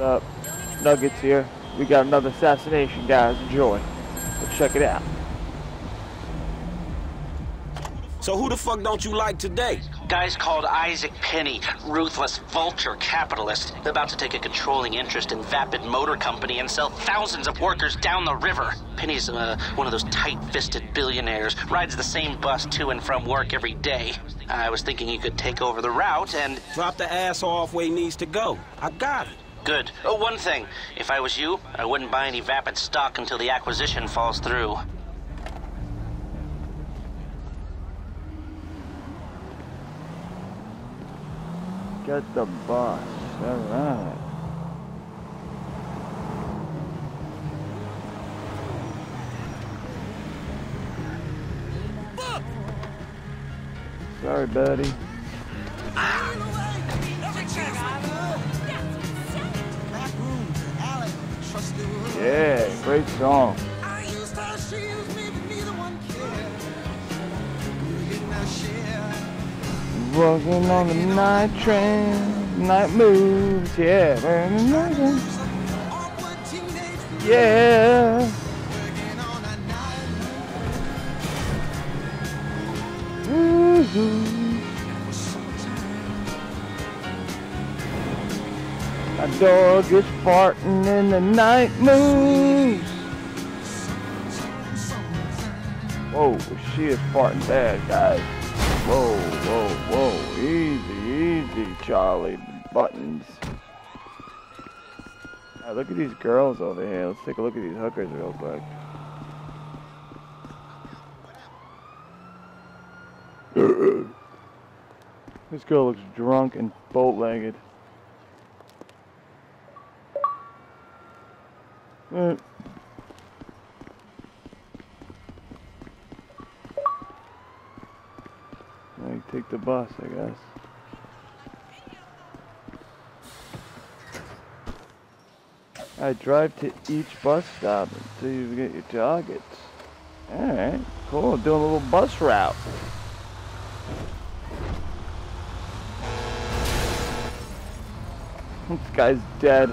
up? Nuggets here. We got another assassination, guys. Enjoy. Let's check it out. So who the fuck don't you like today? Guy's called Isaac Penny, ruthless vulture capitalist, about to take a controlling interest in Vapid Motor Company and sell thousands of workers down the river. Penny's uh, one of those tight-fisted billionaires, rides the same bus to and from work every day. I was thinking you could take over the route and... Drop the ass off where he needs to go. I got it. Good. Oh, one thing. If I was you, I wouldn't buy any Vapid stock until the acquisition falls through. Get the bus. Alright. Sorry, buddy. Great song. Walking on the night train, night moves, yeah. Yeah. Woo-hoo. Dog is farting in the night moves. Whoa, she is farting bad, guys. Whoa, whoa, whoa. Easy, easy, Charlie Buttons. Now look at these girls over here. Let's take a look at these hookers real quick. this girl looks drunk and boat-legged. Uh, I take the bus, I guess. I drive to each bus stop until you get your targets. Alright, cool. Doing a little bus route. This guy's dead.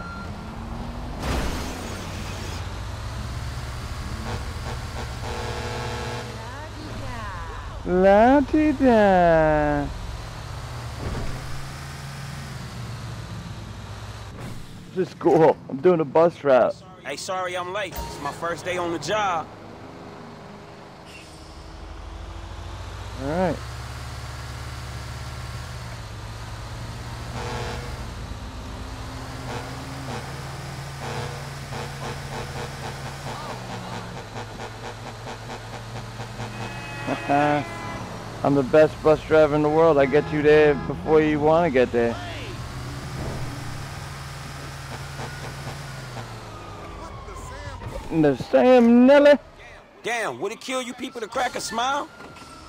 La ti da. This is cool. I'm doing a bus route. Hey, sorry I'm late. It's my first day on the job. Alright. I'm the best bus driver in the world. I get you there before you want to get there. The Sam Nelly. Damn, would it kill you people to crack a smile?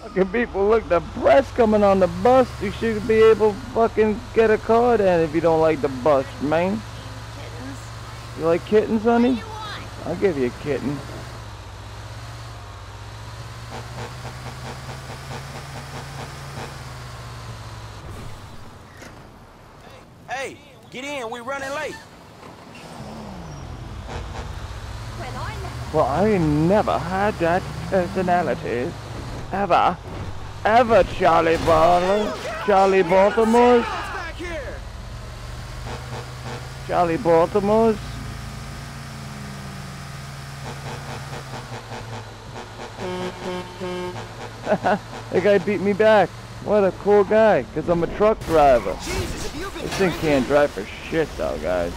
Fucking people look the press coming on the bus. You should be able to fucking get a car then if you don't like the bus, man. Kittens. You like kittens, honey? What do you want? I'll give you a kitten. Hey, get in. We running late. When I never Well, I never had that personality. Ever. Ever, Charlie Baltimore. Charlie Baltimore's. Charlie Baltimore's. that guy beat me back. What a cool guy, because I'm a truck driver. This thing can't drive for shit though, guys.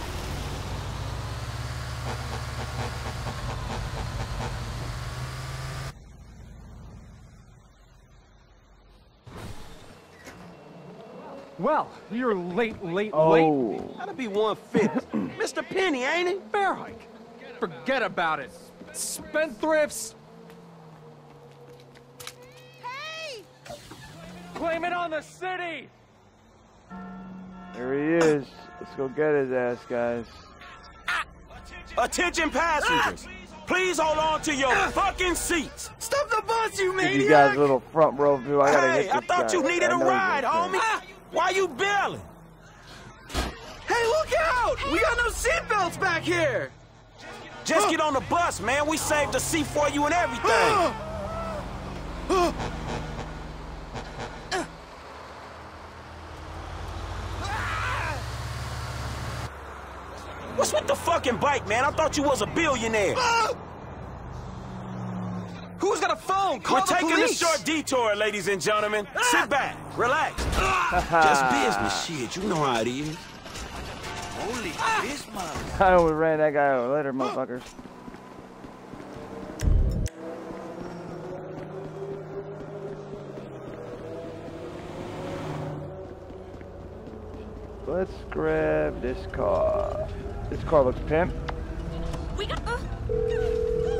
Well, you're late, late, oh. late. Gotta be 150. Mr. Penny, ain't it? Fair hike. Forget about it. Spendthrifts. Blame it on the city. There he is. Let's go get his ass, guys. Attention passengers. Please hold on to your ah! fucking seats. Stop the bus, you Give you guys a little front row view. I gotta Hey, hit I thought guy. you needed I a know he's ride, gonna homie. Why you bailing? Hey, look out! We got no seatbelts back here! Just get on the bus, man. We saved the seat for you and everything. What's with the fucking bike, man? I thought you was a billionaire. Who's got a phone? Call We're the taking police. a short detour, ladies and gentlemen. Ah! Sit back, relax. Just business shit. You know how it is. Holy ah! Christmas. I almost ran that guy over. Later, motherfuckers. Let's grab this car. This car looks pimp. We got. Uh,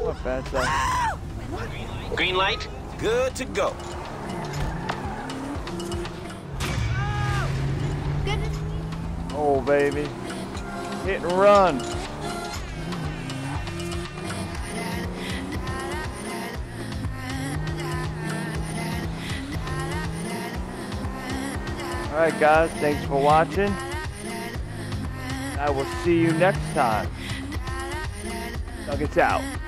Not fast though. Green light? Good to go. Oh, baby. Hit and run. Alright, guys. Thanks for watching. I will see you next time. Nuggets out.